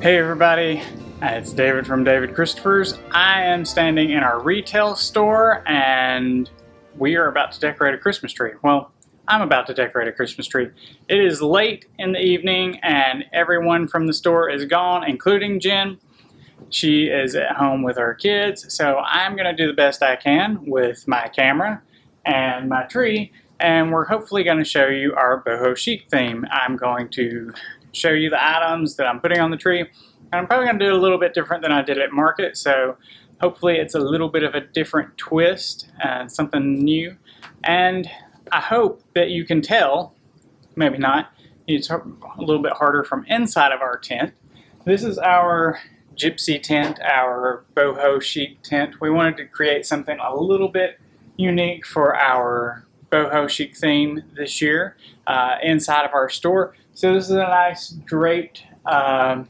Hey everybody, it's David from David Christopher's. I am standing in our retail store and we are about to decorate a Christmas tree. Well, I'm about to decorate a Christmas tree. It is late in the evening and everyone from the store is gone, including Jen. She is at home with her kids, so I'm gonna do the best I can with my camera and my tree, and we're hopefully gonna show you our boho chic theme. I'm going to show you the items that I'm putting on the tree. And I'm probably going to do a little bit different than I did at market, so hopefully it's a little bit of a different twist and something new. And I hope that you can tell, maybe not, it's a little bit harder from inside of our tent. This is our gypsy tent, our boho chic tent. We wanted to create something a little bit unique for our boho chic theme this year uh, inside of our store. So this is a nice draped um,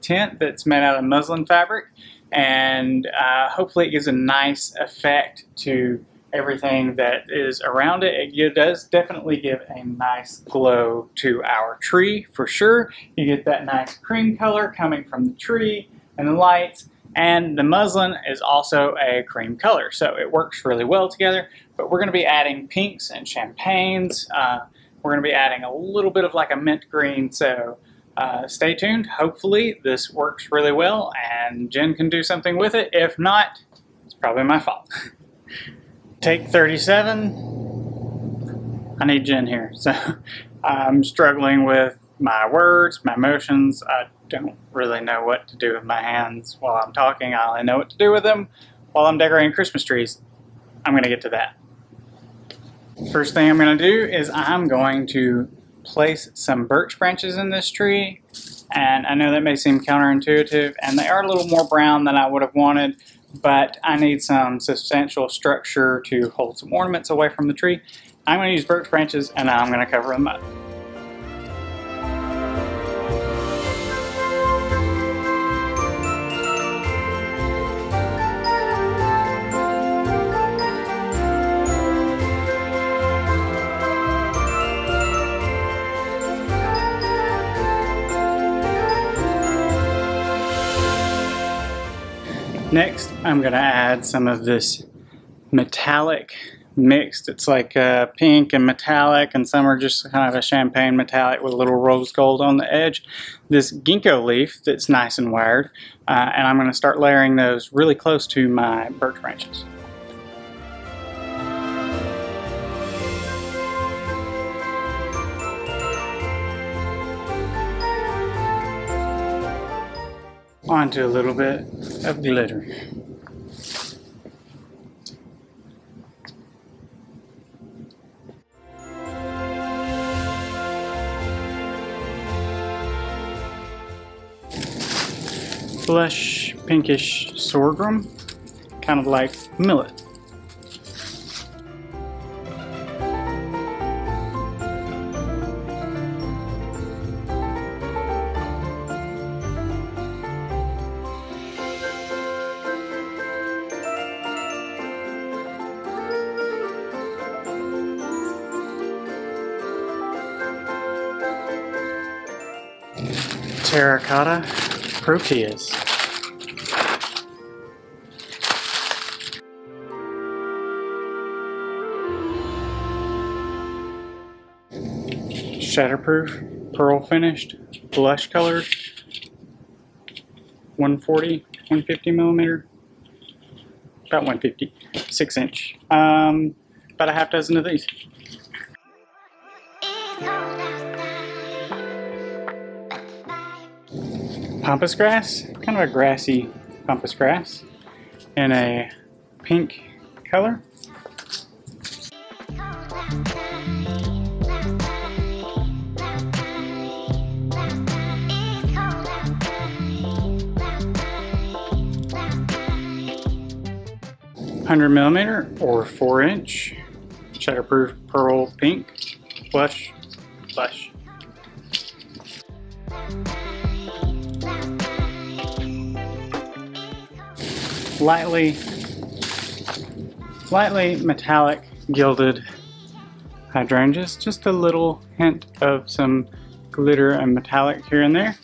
tent that's made out of muslin fabric and uh, hopefully it gives a nice effect to everything that is around it. It does definitely give a nice glow to our tree for sure. You get that nice cream color coming from the tree and the lights and the muslin is also a cream color so it works really well together but we're going to be adding pinks and champagnes uh, we're going to be adding a little bit of like a mint green so uh, stay tuned hopefully this works really well and Jen can do something with it if not it's probably my fault take 37 I need Jen here so I'm struggling with my words my motions I don't really know what to do with my hands while I'm talking. I only know what to do with them while I'm decorating Christmas trees. I'm going to get to that. First thing I'm going to do is I'm going to place some birch branches in this tree. And I know that may seem counterintuitive, and they are a little more brown than I would have wanted, but I need some substantial structure to hold some ornaments away from the tree. I'm going to use birch branches, and I'm going to cover them up. Next, I'm going to add some of this metallic mixed. It's like uh, pink and metallic, and some are just kind of a champagne metallic with a little rose gold on the edge. This ginkgo leaf that's nice and wired, uh, and I'm going to start layering those really close to my birch branches. Onto a little bit of glitter. Blush pinkish sorghum, kind of like millet. 'Shatterproof pearl finished blush colored 140 150 millimeter about 150 six inch. Um, about a half dozen of these pampas grass kind of a grassy pampas grass in a pink color 100 millimeter or 4 inch shatterproof pearl pink blush. Lightly, slightly metallic gilded hydrangeas, just a little hint of some glitter and metallic here and there.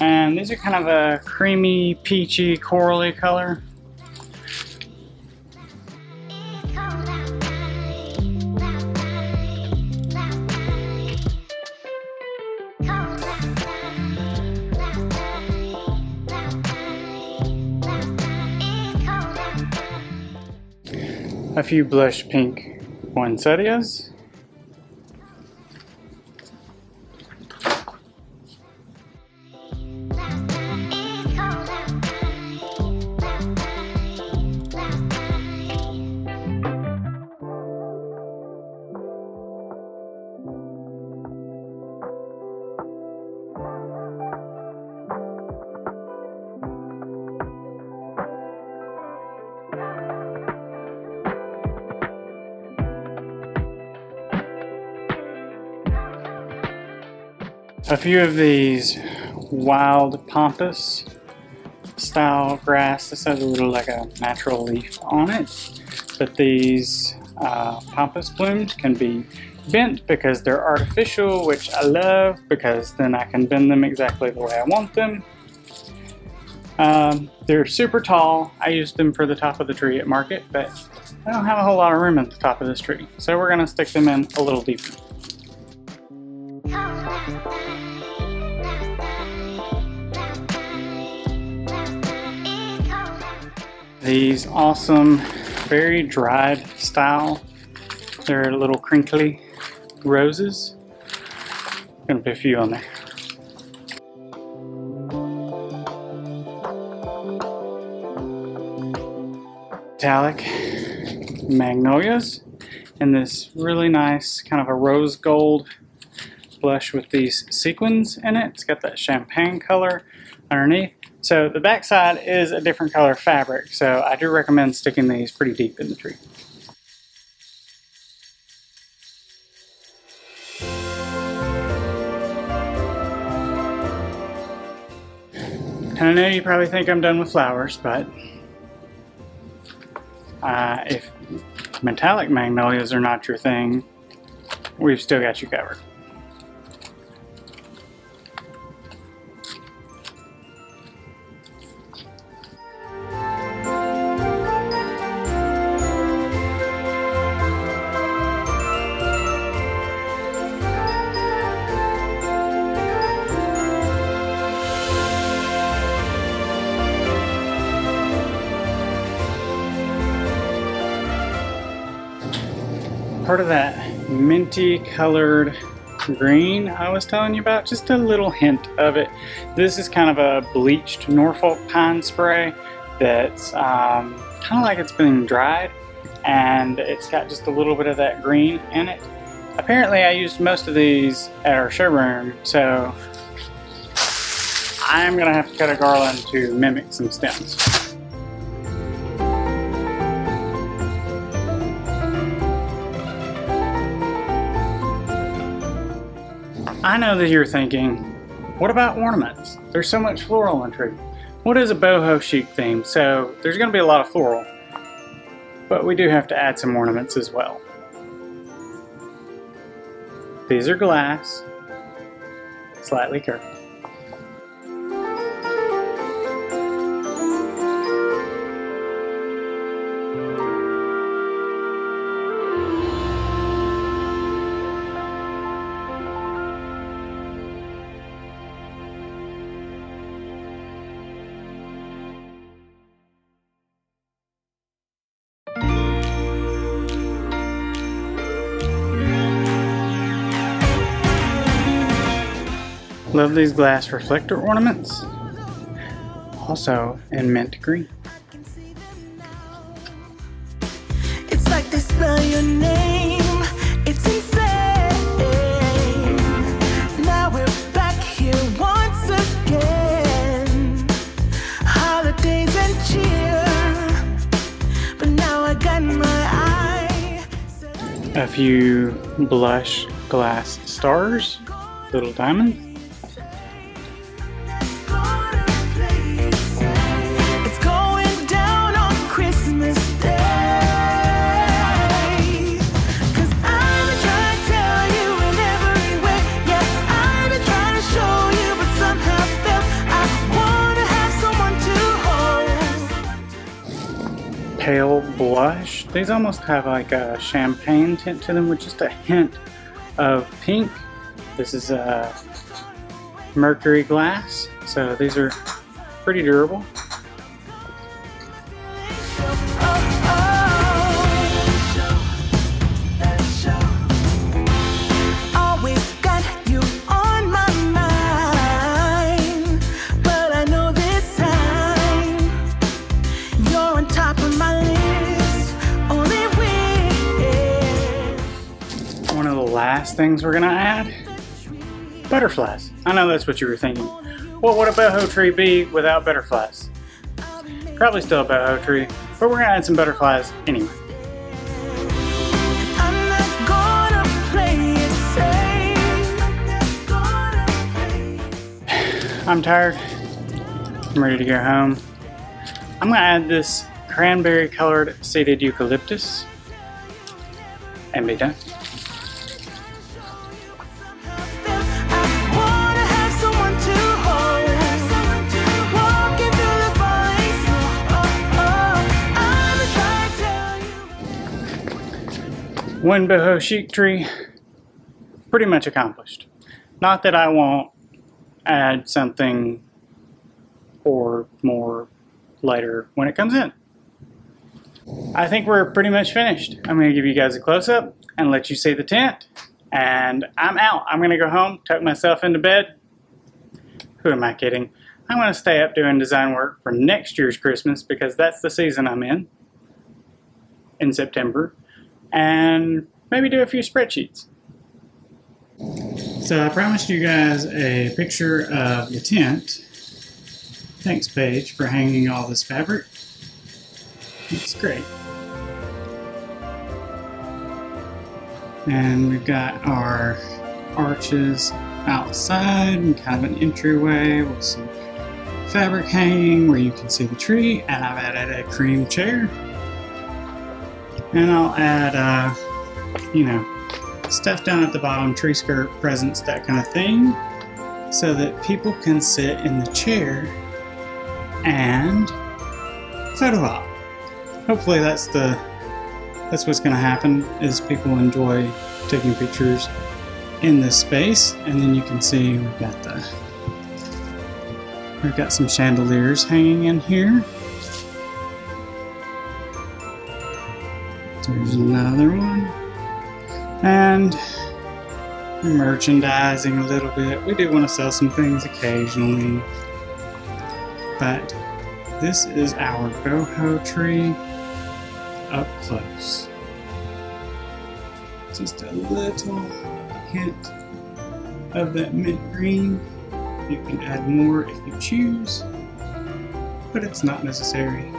And these are kind of a creamy, peachy, corally color. A few blush pink poinsettias. A few of these wild pampas style grass. This has a little like a natural leaf on it, but these uh, pampas blooms can be bent because they're artificial, which I love because then I can bend them exactly the way I want them. Um, they're super tall. I used them for the top of the tree at market, but I don't have a whole lot of room at the top of this tree. So we're gonna stick them in a little deeper. These awesome, very dried style. They're little crinkly roses. Gonna put a few on there. Metallic magnolias and this really nice kind of a rose gold blush with these sequins in it. It's got that champagne color underneath. So the backside is a different color fabric, so I do recommend sticking these pretty deep in the tree. And I know you probably think I'm done with flowers, but uh, if metallic magnolias are not your thing, we've still got you covered. Part of that minty colored green I was telling you about, just a little hint of it. This is kind of a bleached Norfolk pine spray that's um, kind of like it's been dried and it's got just a little bit of that green in it. Apparently I used most of these at our showroom, so I'm gonna have to cut a garland to mimic some stems. I know that you're thinking, what about ornaments? There's so much floral on tree. What is a boho chic theme? So there's going to be a lot of floral, but we do have to add some ornaments as well. These are glass, slightly curved. Love these glass reflector ornaments. Also in mint green. It's like they spell your name. It's insane. Now we're back here once again. Holidays and cheer. But now I got my eye. A few blush glass stars, little diamonds. Pale blush. These almost have like a champagne tint to them with just a hint of pink. This is a mercury glass, so these are pretty durable. Last things we're gonna add, butterflies. I know that's what you were thinking. Well, What would a boho tree be without butterflies? Probably still a boho tree, but we're gonna add some butterflies anyway. I'm tired. I'm ready to go home. I'm gonna add this cranberry colored seeded eucalyptus and be done. One boho chic tree, pretty much accomplished. Not that I won't add something or more later when it comes in. I think we're pretty much finished. I'm going to give you guys a close-up and let you see the tent. And I'm out. I'm going to go home, tuck myself into bed. Who am I kidding? I'm going to stay up doing design work for next year's Christmas because that's the season I'm in, in September and maybe do a few spreadsheets. So I promised you guys a picture of the tent. Thanks, Paige, for hanging all this fabric. It's great. And we've got our arches outside and kind of an entryway with some fabric hanging where you can see the tree. And I've added a cream chair and I'll add, uh, you know, stuff down at the bottom, tree skirt, presents, that kind of thing, so that people can sit in the chair and photo op. Hopefully that's the that's what's going to happen is people enjoy taking pictures in this space and then you can see we've got the we've got some chandeliers hanging in here There's another one. And merchandising a little bit. We do want to sell some things occasionally. But this is our boho tree up close. Just a little hint of that mint green. You can add more if you choose, but it's not necessary.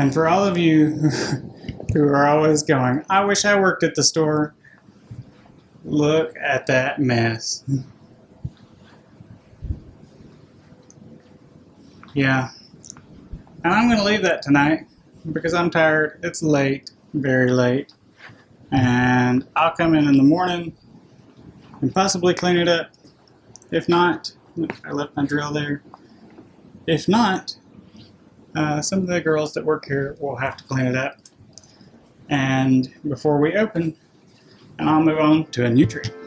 And for all of you who are always going, I wish I worked at the store, look at that mess. Yeah. And I'm going to leave that tonight because I'm tired. It's late, very late. And I'll come in in the morning and possibly clean it up. If not, I left my drill there. If not, uh, some of the girls that work here will have to clean it up. And before we open, I'll move on to a new tree.